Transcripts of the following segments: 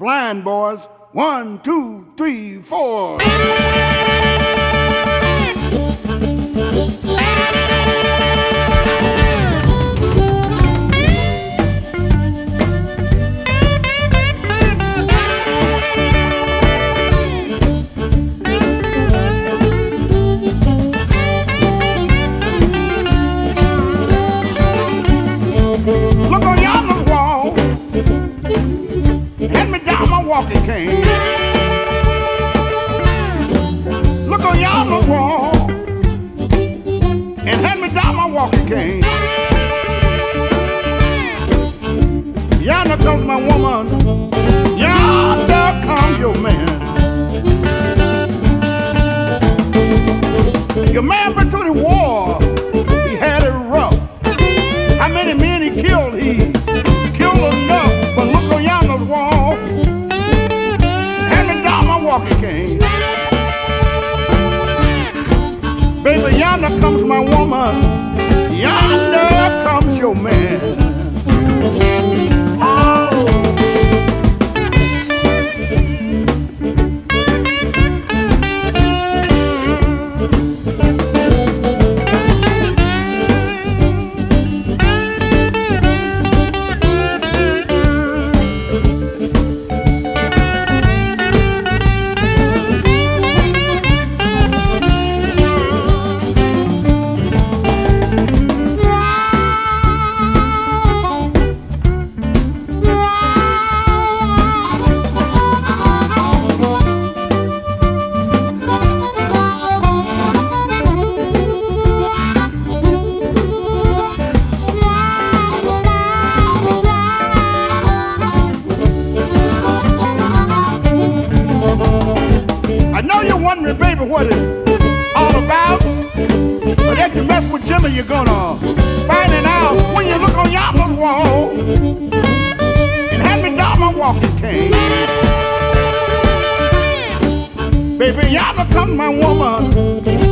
Flying boys, one, two, three, four. Milwaukee came. Look on yonder wall and hand me down my walking cane. Yonder comes my woman, yonder comes your man. Your man been to the war. cane. Baby, yonder comes my woman, yonder comes your man. baby, y'all become my woman.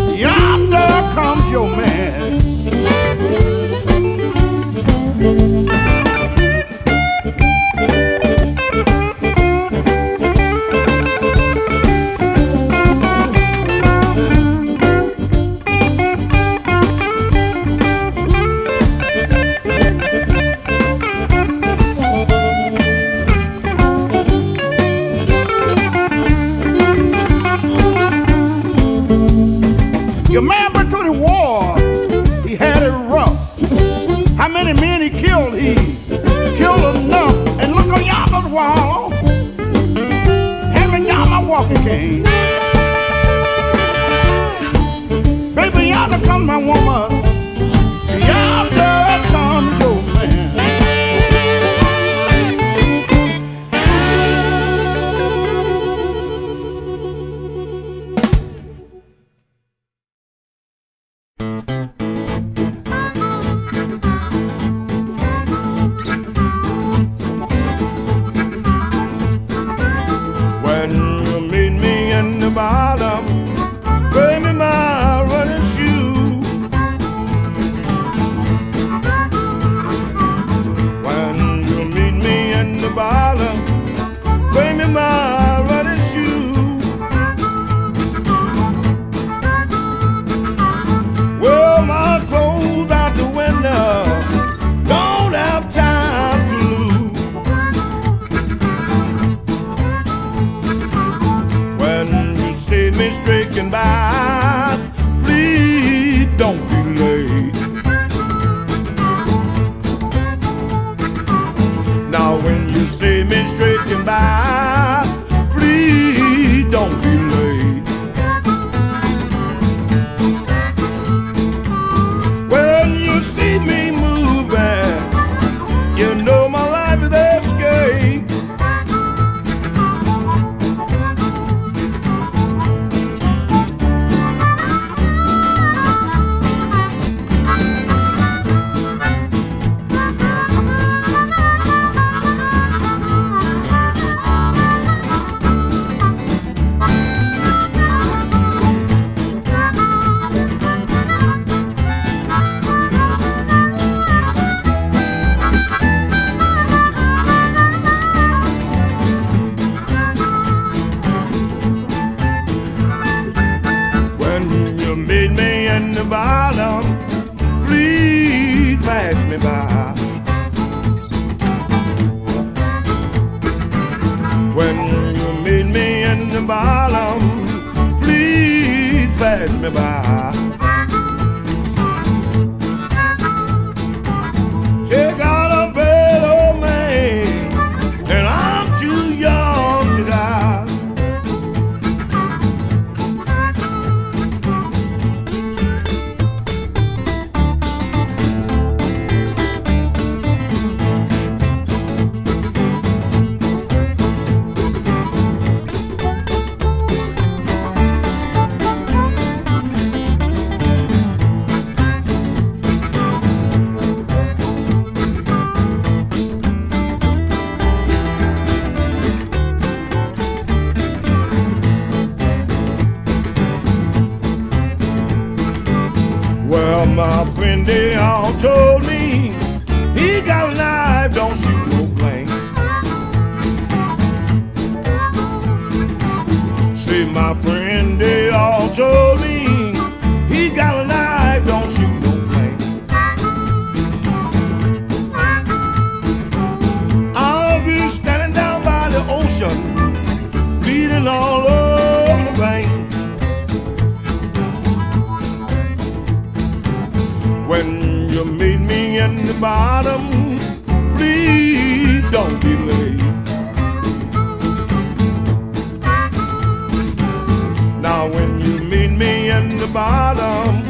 Now when you meet me in the bottom,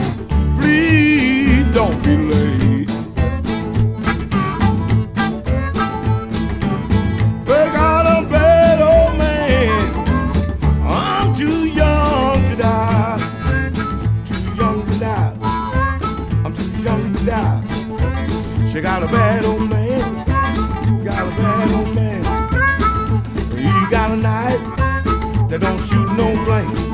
please don't be late. Break got a bad old man. I'm too young to die. Too young to die. I'm too young to die. She got a bad old man. Got a bad old man. He got a knife that don't shoot no blank.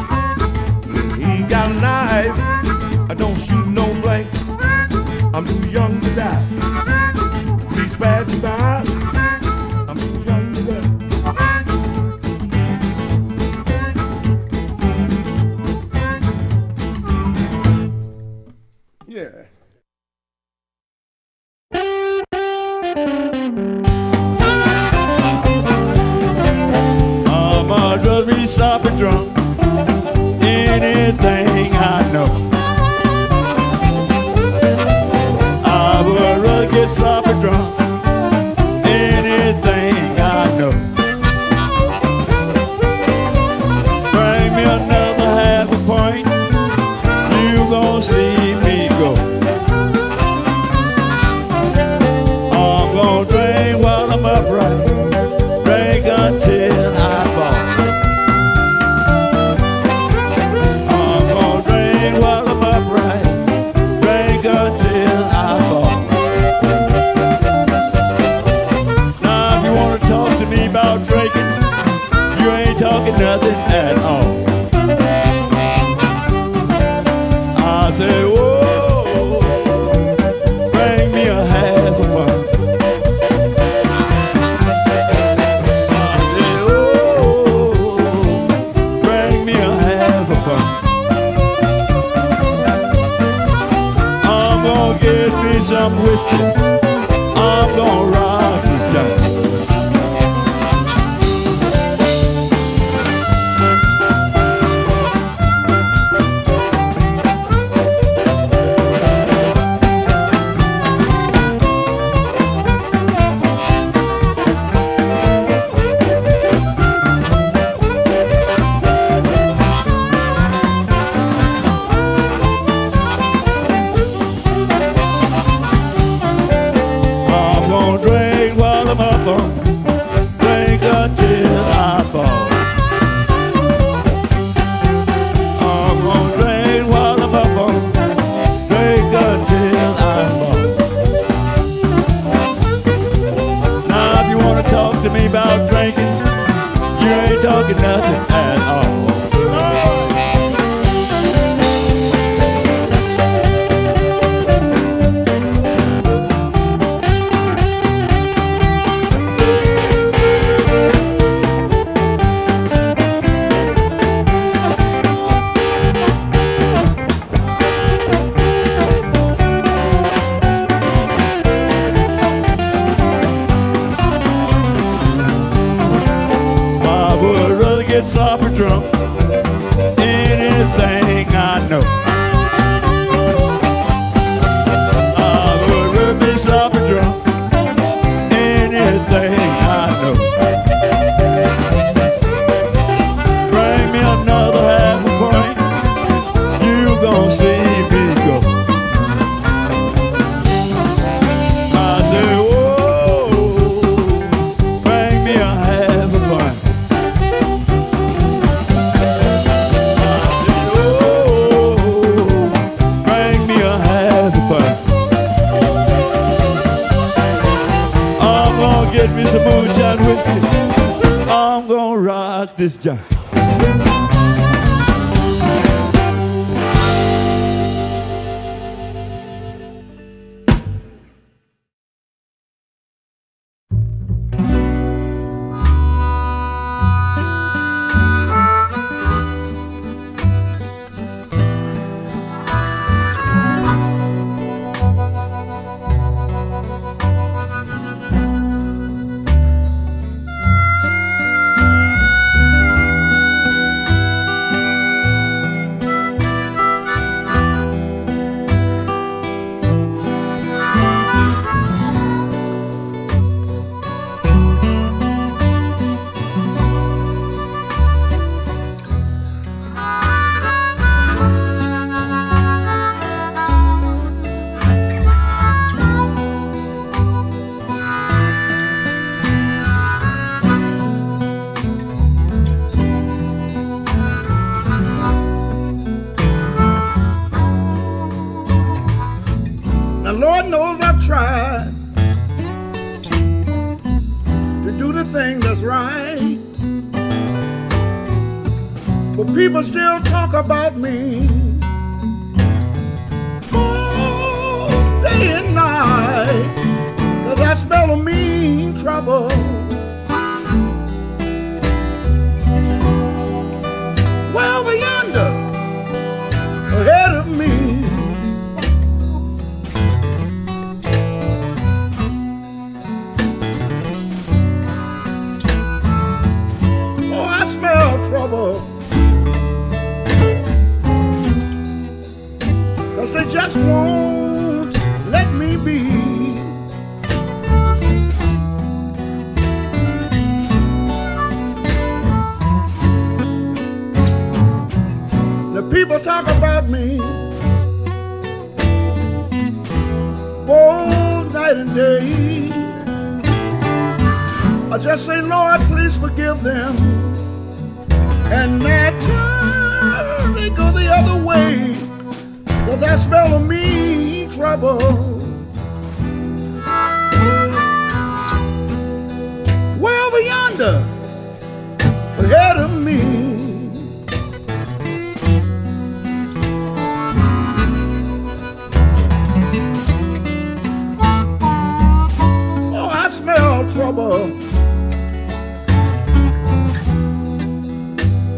Trouble.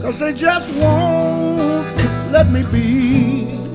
Cause they just won't let me be.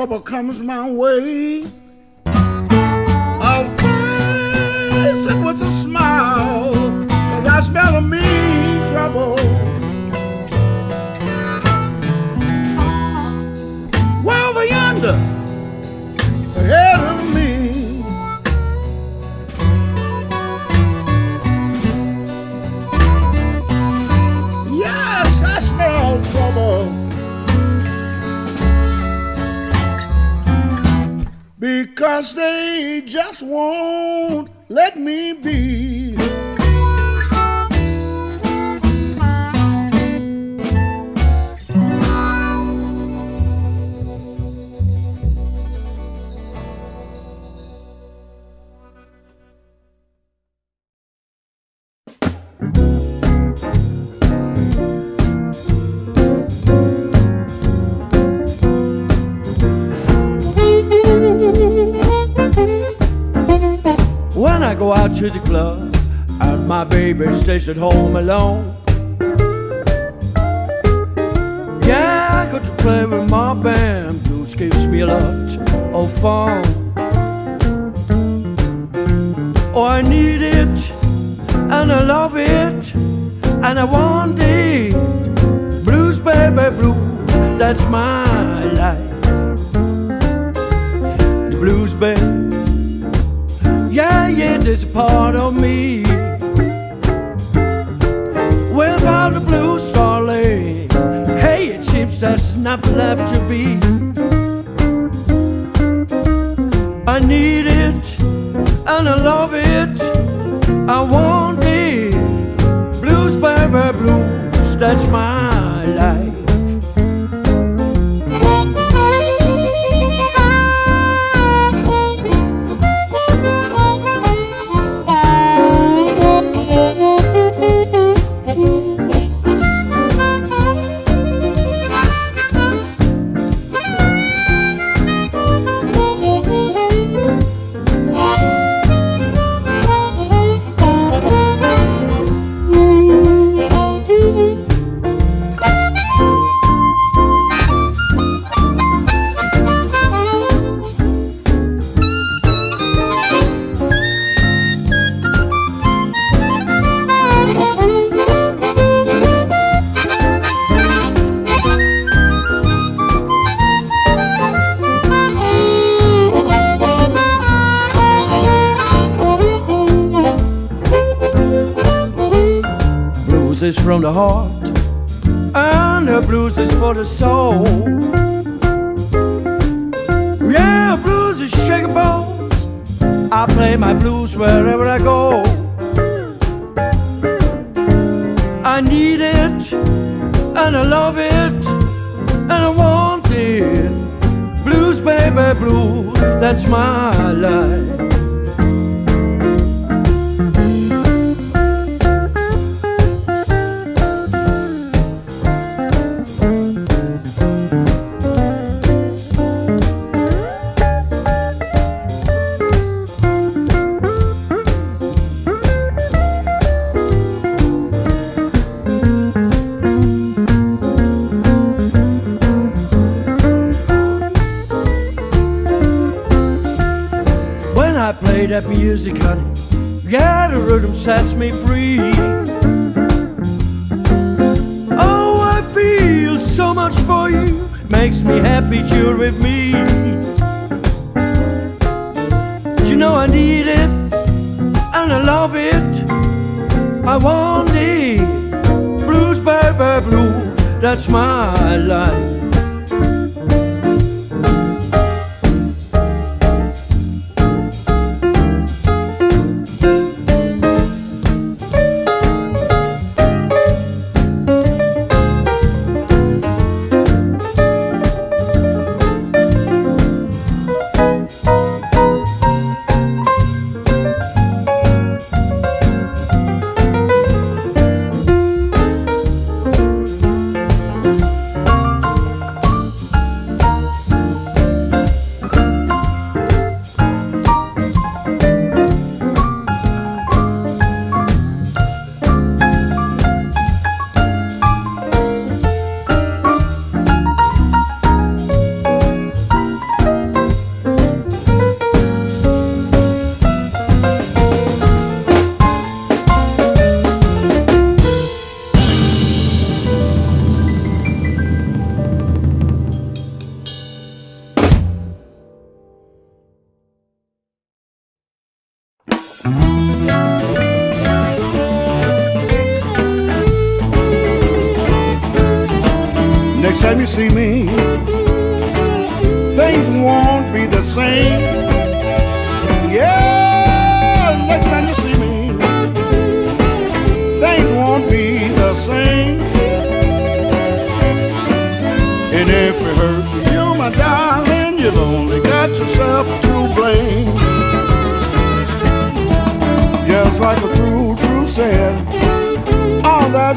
Trouble comes my way, Because they just won't let me be. Out to the club and my baby stays at home alone. Yeah, I got to play with my band. Blues gives me a lot of fun. Oh, I need it and I love it and I want it. Blues, baby, blues, that's my life. Left to be. I need it, and I love it. I want it Blues, baby, blues, that's my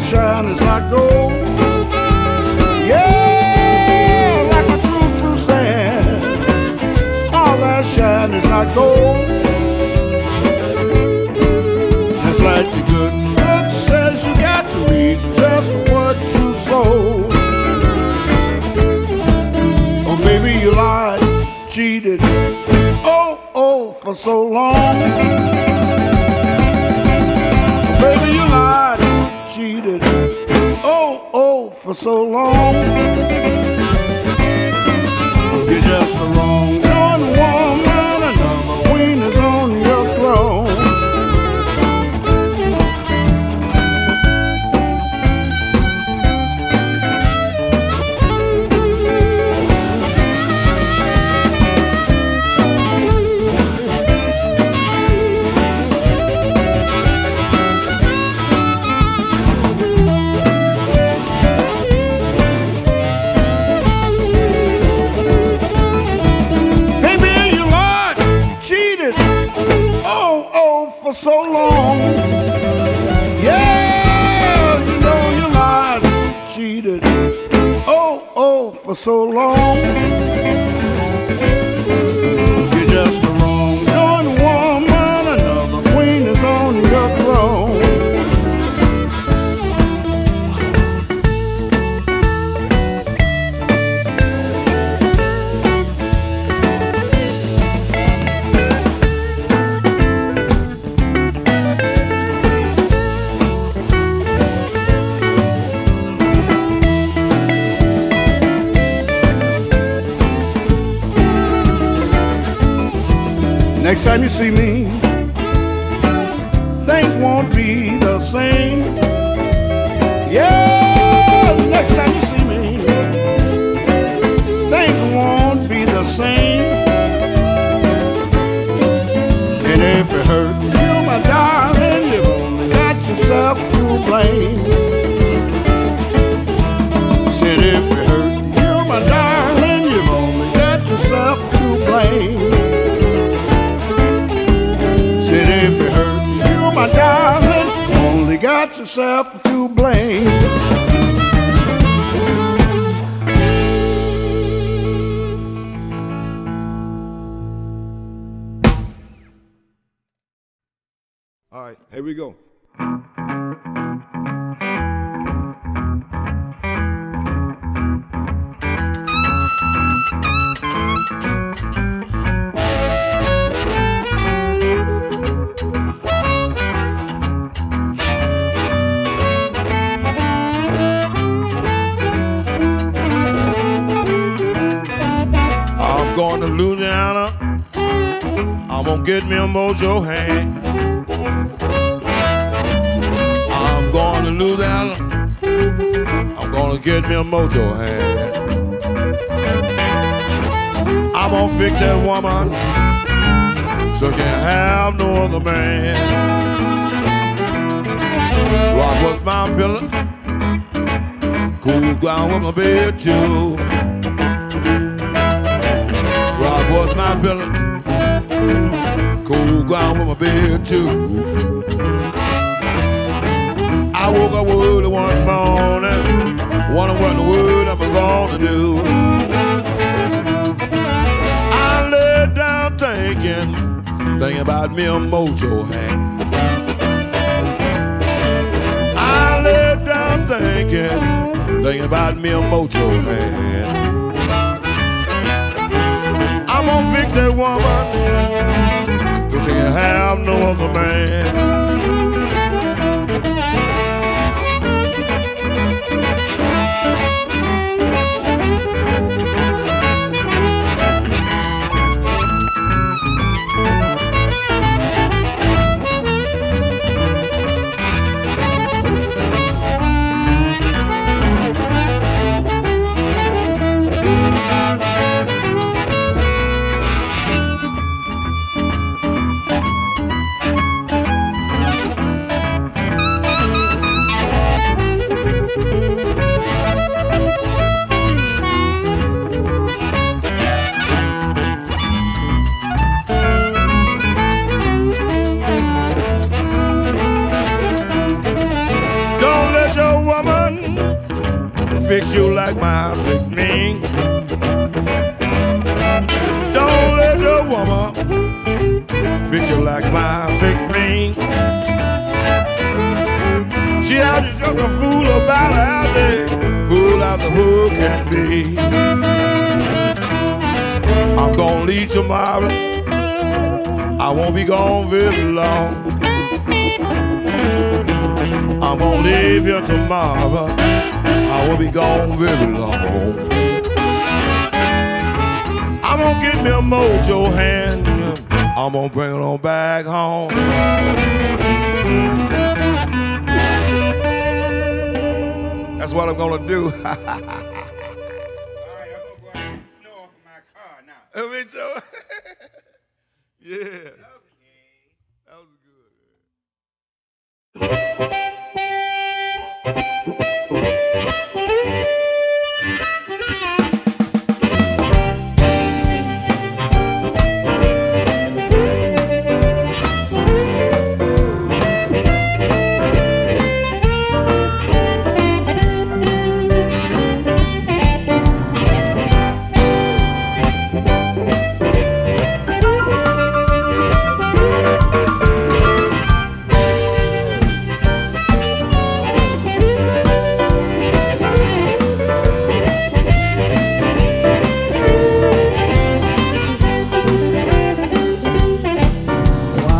shine is like gold. Yeah, like a true, true sand. All that shine is not gold. Just like the good book says, you got to reap just what you sow. Oh, baby, you lied, cheated. Oh, oh, for so long. For so long. You're just the wrong so long. If it hurt you, my darling, you've only got yourself to blame. Said if it hurt you, my darling, you've only got yourself to blame. Said if it hurt you, my darling, only got yourself to blame. right, here we go. I'm gonna lose Louisiana. I'm gonna get me a mojo hand. Get me a mojo hand. I'm gonna fix that woman so she can have no other man. Rock was my pillow, cool ground was my bed too. Rock was my pillow, cool ground was my bed too. I woke up early one morning, wondering what the world I'm gonna do. I lay down thinking, thinking about me a mojo hand. I lay down thinking, thinking about me a mojo hand. I'm gonna fix that woman, so she can have no other man.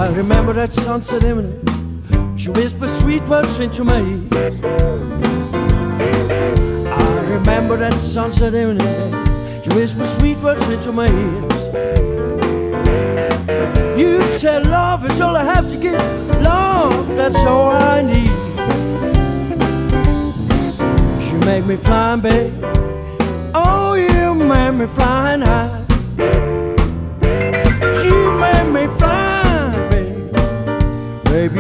I remember that sunset evening. She whispered sweet words into my ear. I remember that sunset evening. She whispered sweet words into my ears. You said love is all I have to give. Love, that's all I need. You make me flying, babe. Oh, you make me flying high.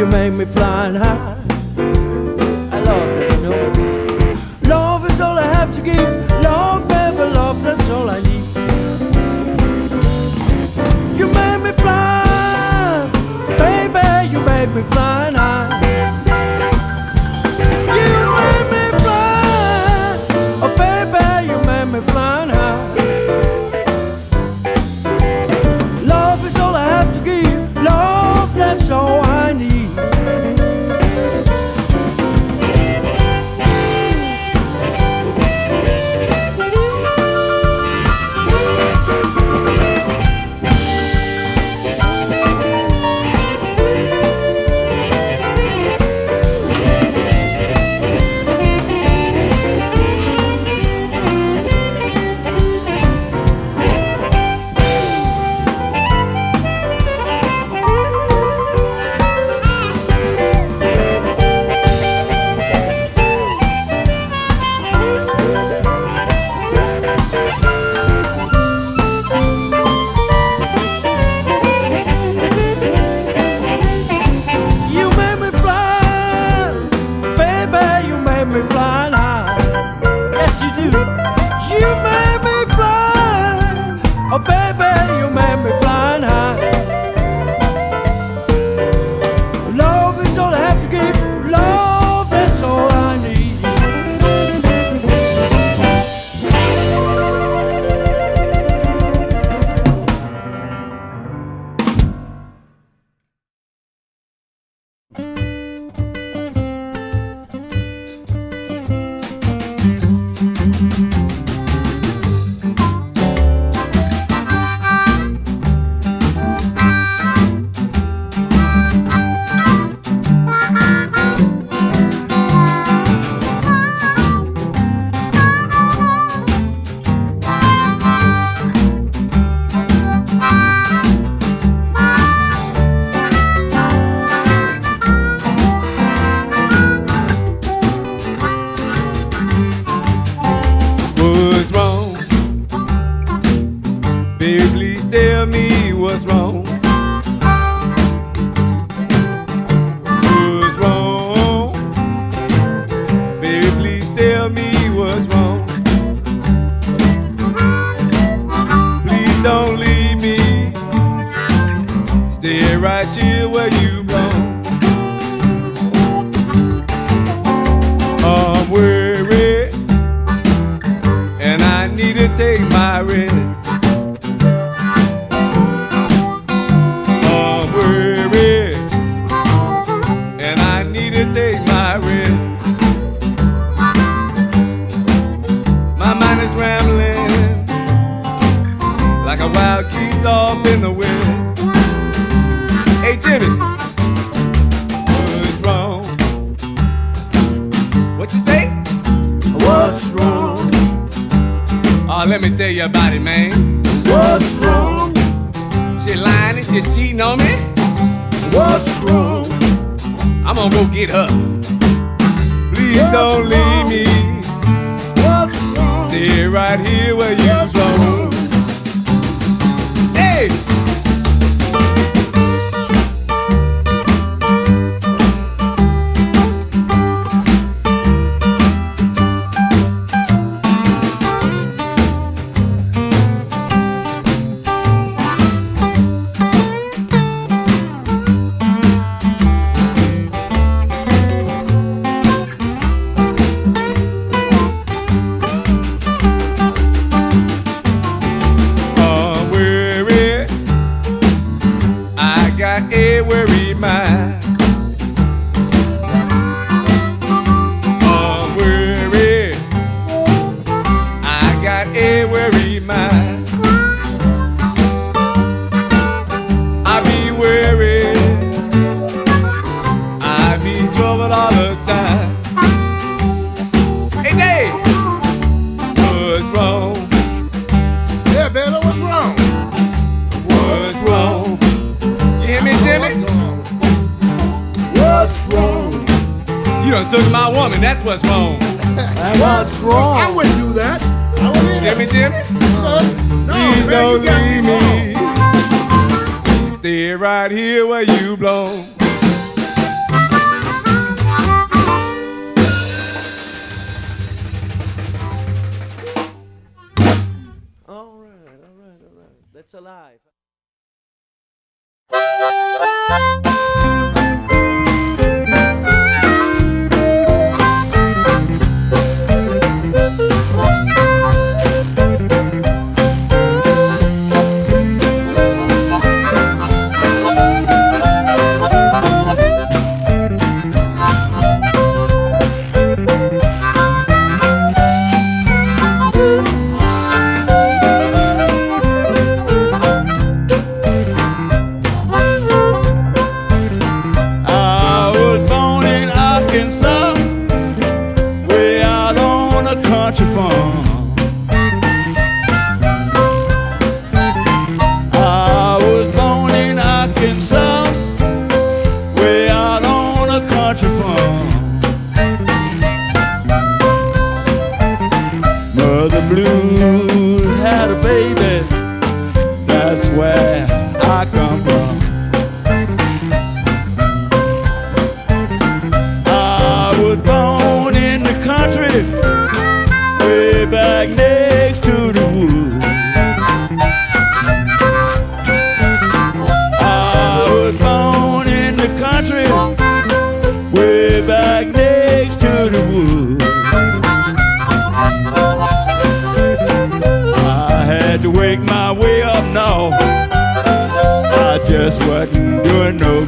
You make me flying high. I love that, you know. Love is all I have to give. Love, baby, love, that's all I need. You make me fly, baby, you make me flying live way back next to the woods. I was born in the country way back next to the woods. I had to wake my way up now. I just wasn't doing no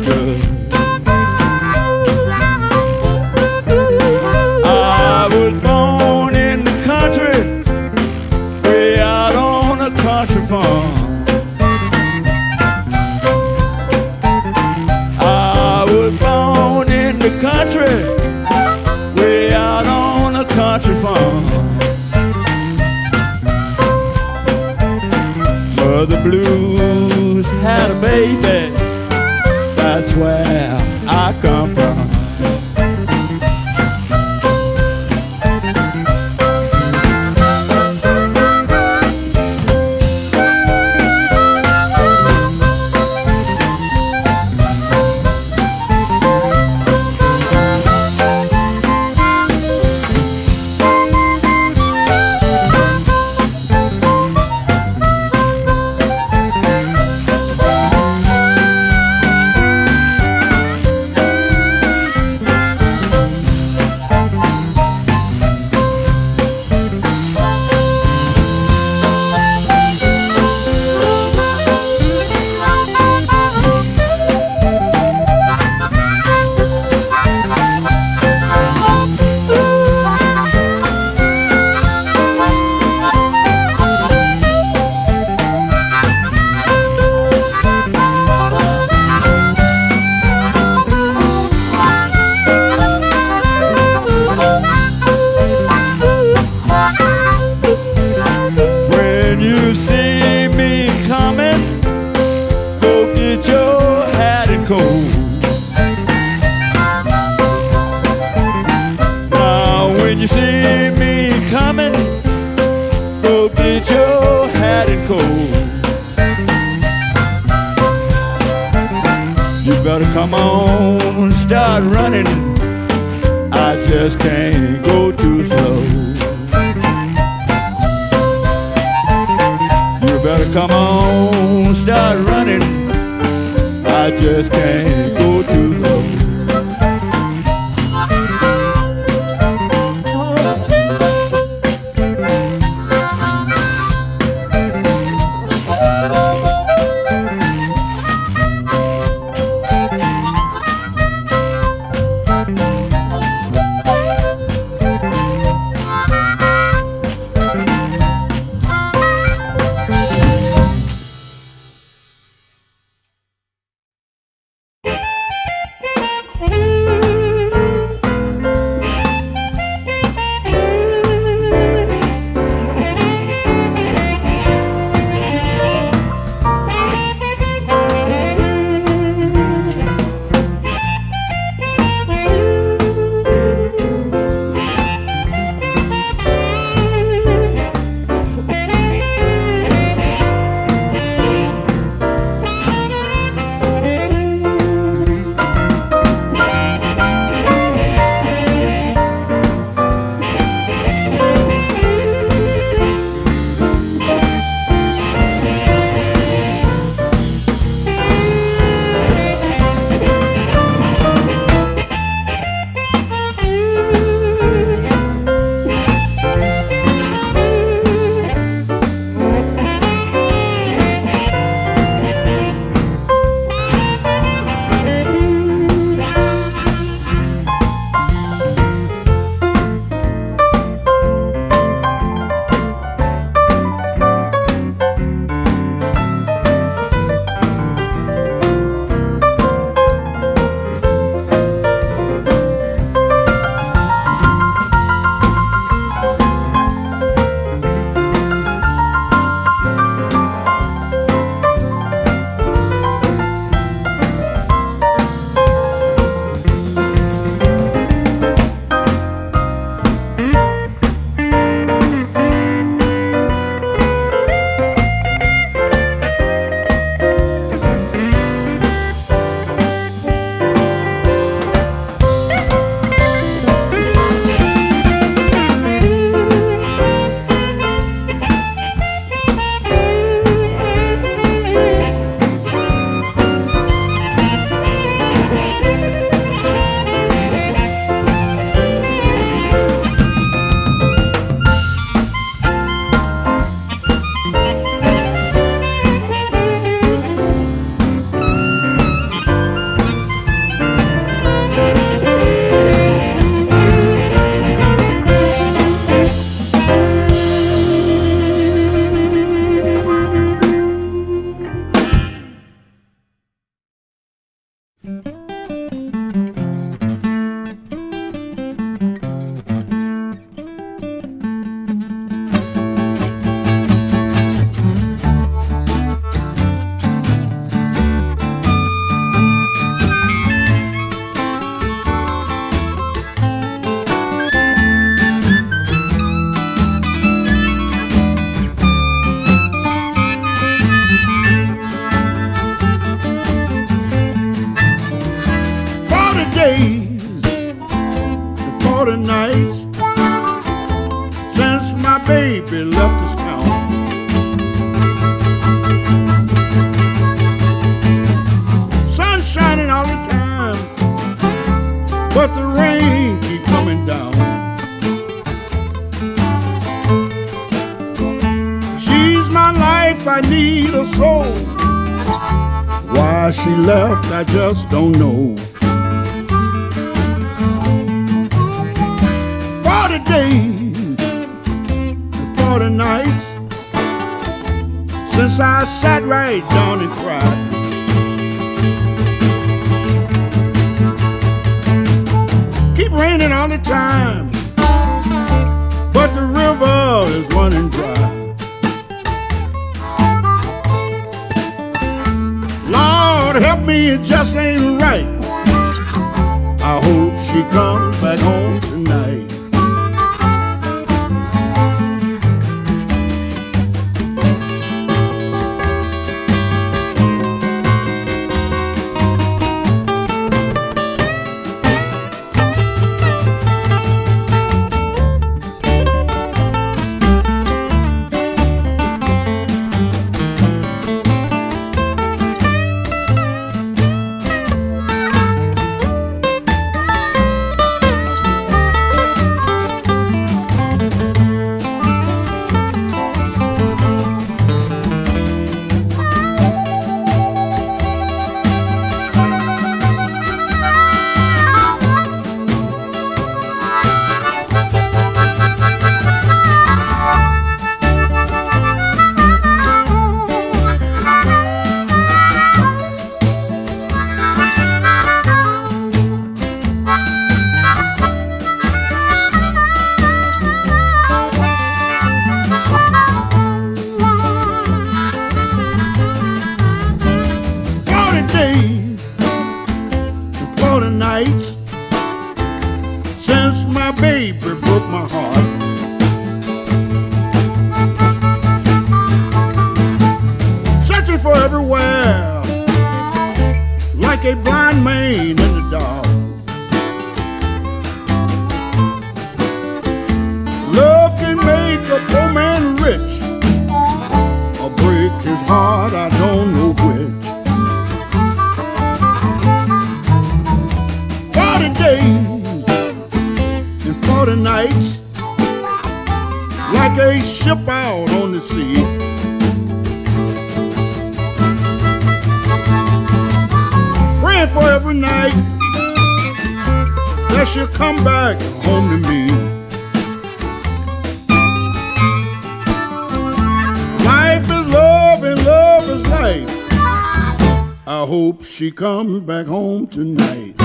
you see me coming, go get your hat and coat. You better come on, start running. I just can't go too slow. You better come on, start running. I just can't go and forty nights since I sat right down and cried. Keep raining all the time, but the river is running dry. Lord, help me, it just ain't right. I hope she comes back home like a ship out on the sea. Praying for every night that she'll come back home to me. Life is love and love is life. I hope she comes back home tonight.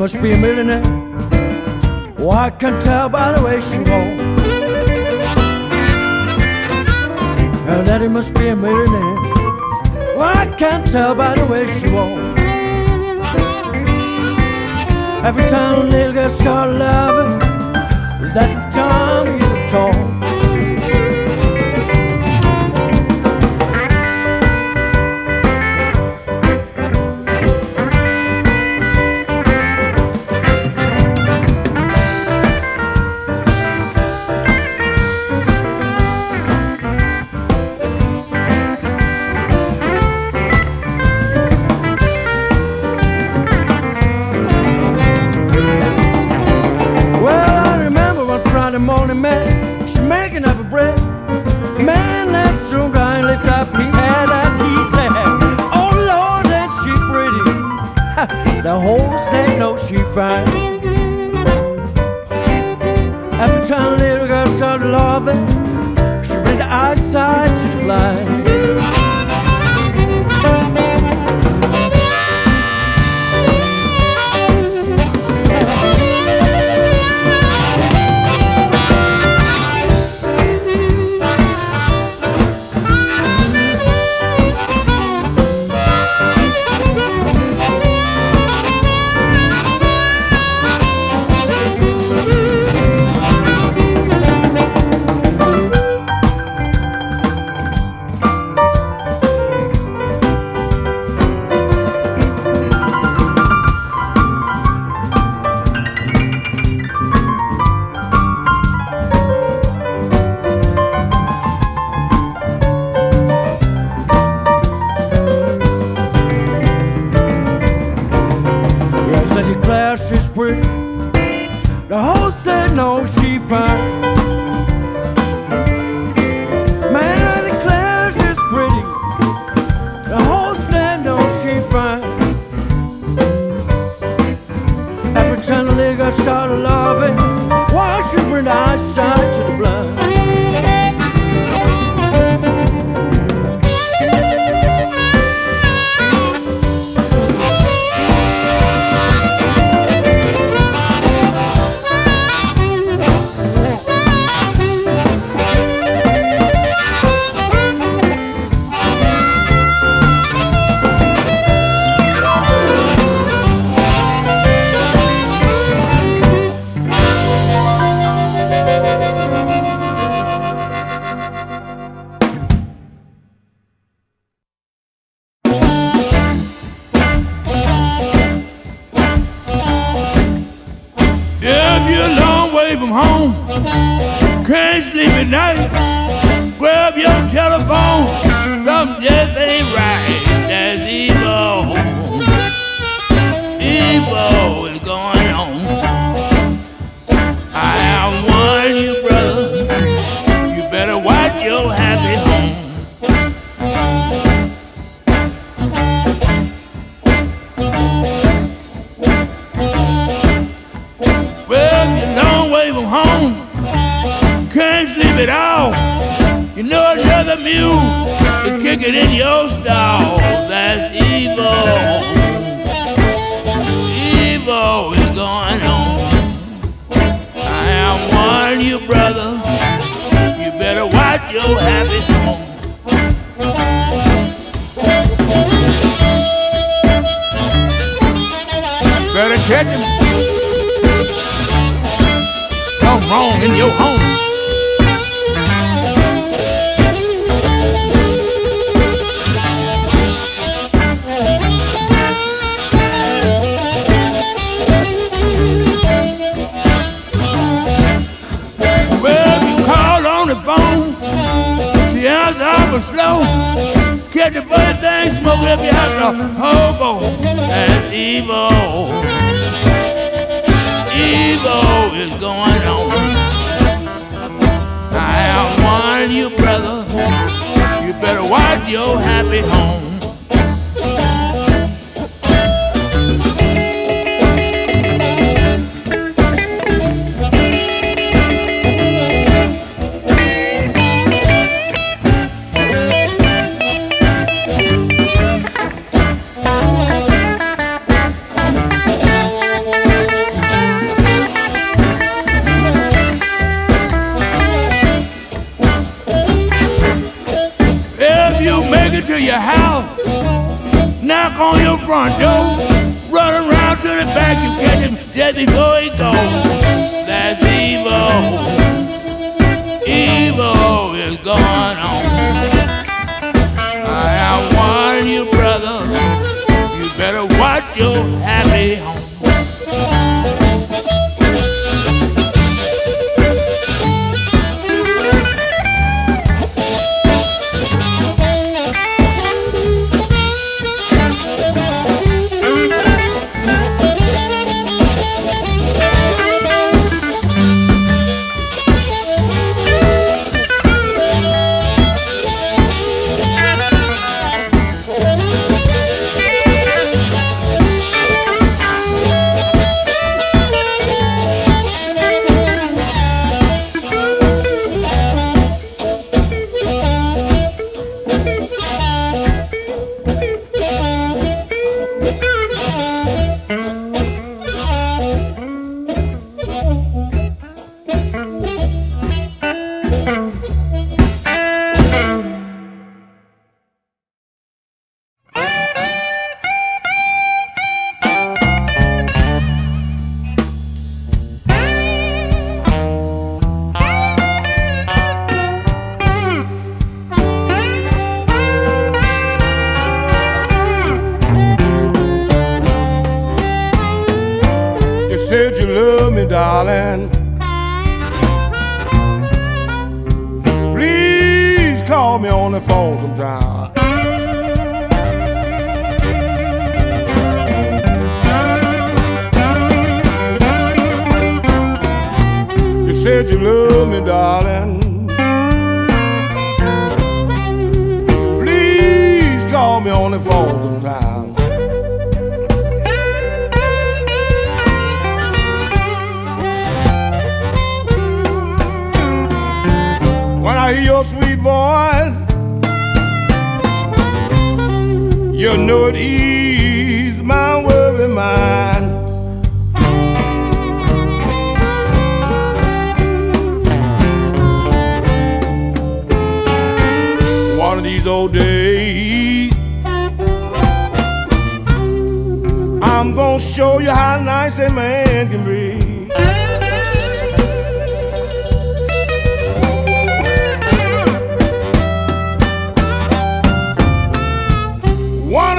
must be a millionaire. Oh, I can tell by the way she walks. Her daddy must be a millionaire. Oh, I can't tell by the way she walks. Every time a little girl starts loving. She ran outside to fly. your happy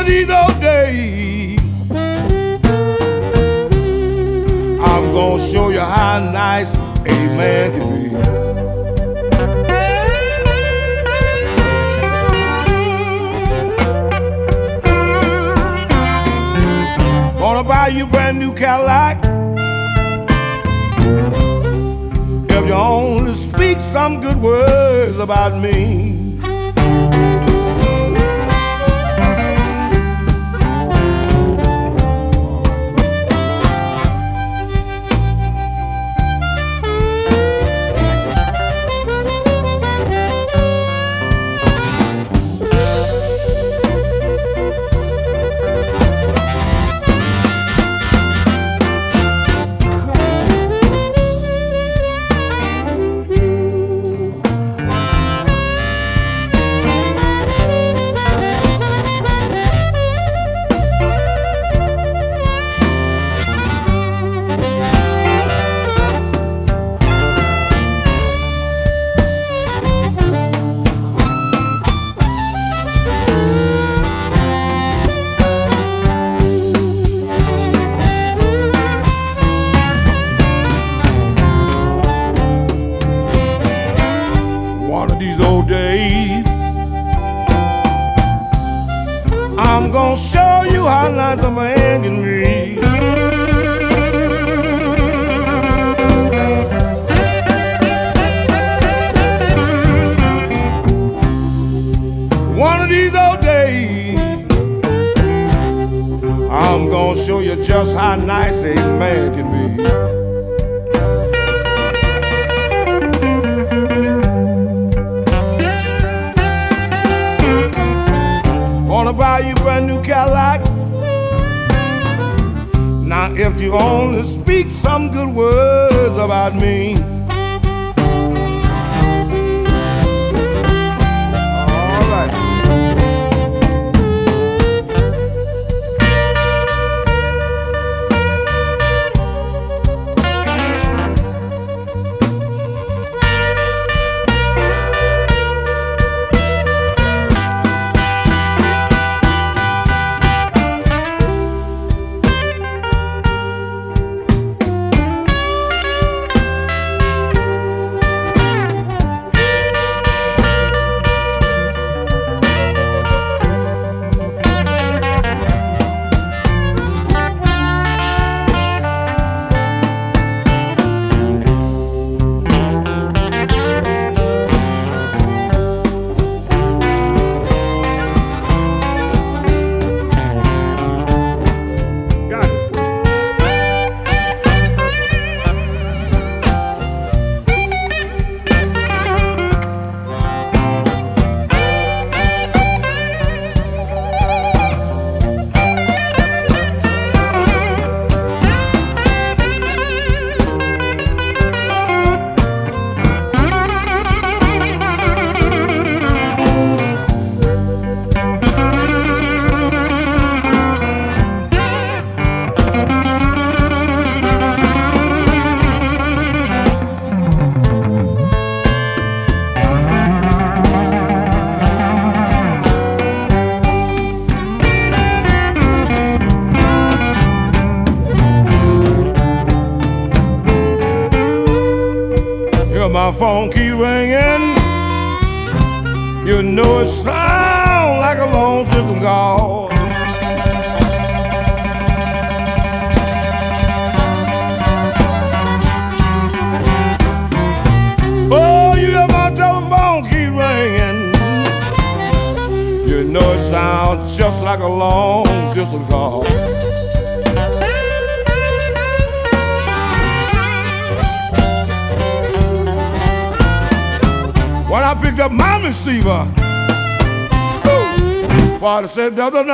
of these old days, I'm gonna show you how nice a man can be. Gonna buy you brand new Cadillac. If you only speak some good words about me.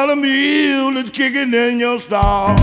Said, There's another meal that's kicking in your stall.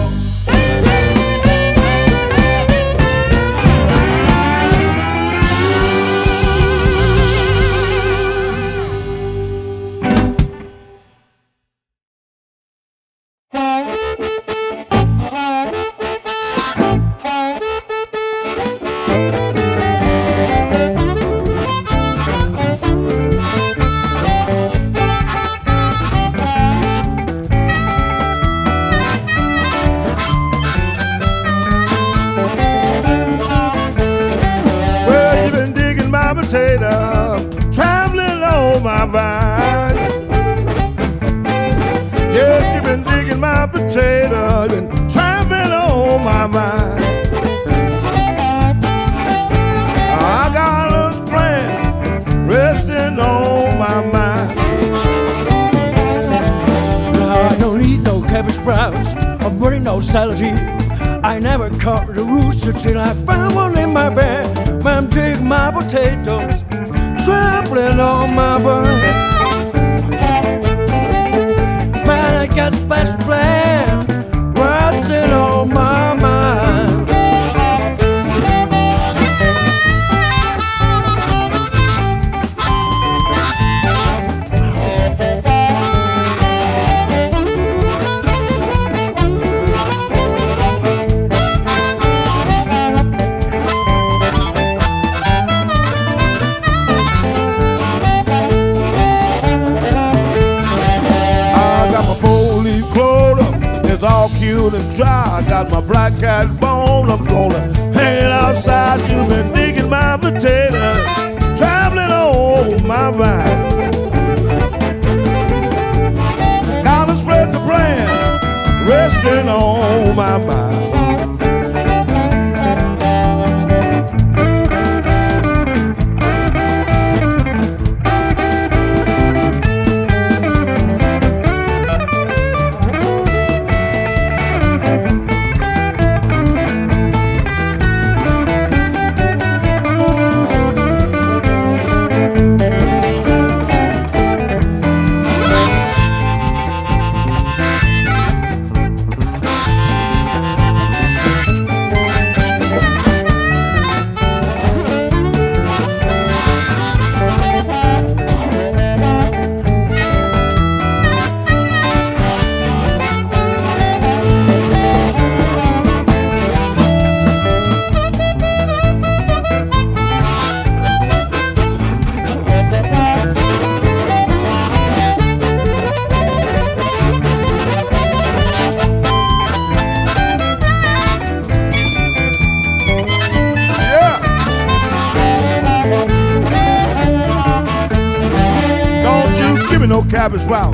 No cabbage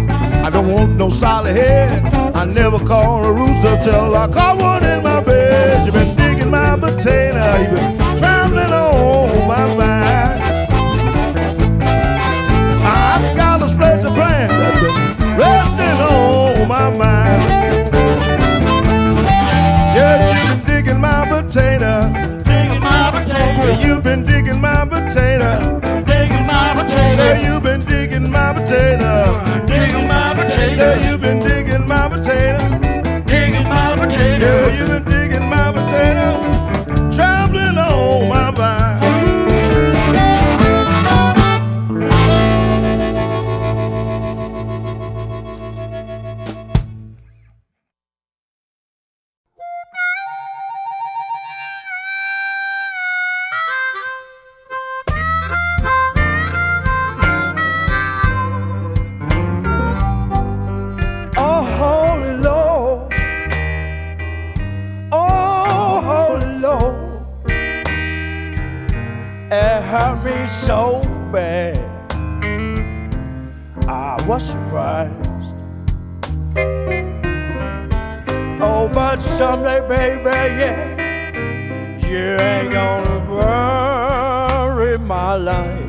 but someday, baby, yeah, you ain't gonna worry my life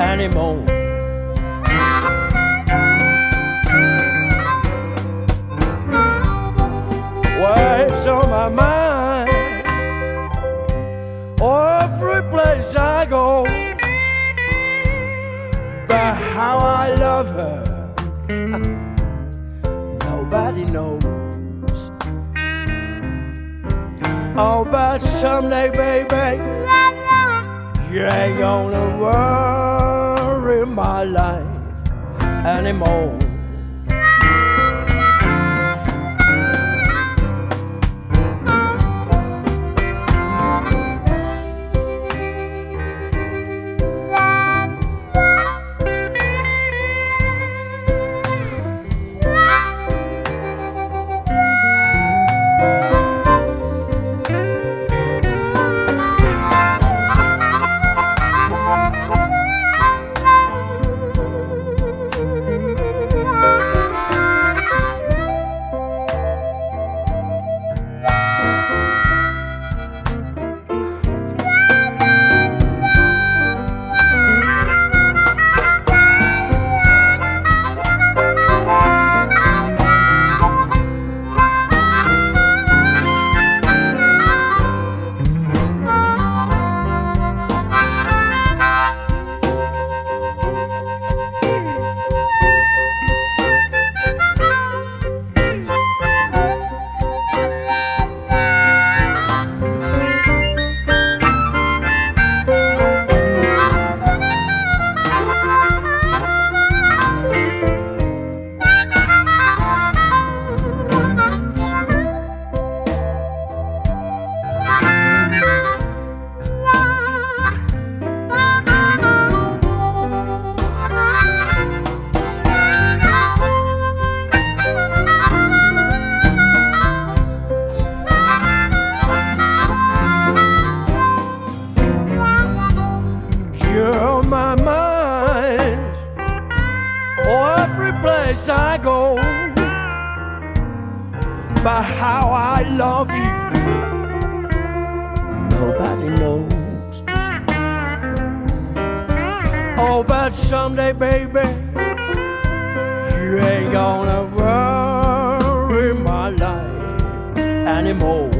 anymore. What's on my mind? Every place I go, but how I love her, nobody knows. Oh, but someday, baby, you ain't gonna worry my life anymore. But how I love you, nobody knows. Oh, but someday, baby, you ain't gonna worry my life anymore.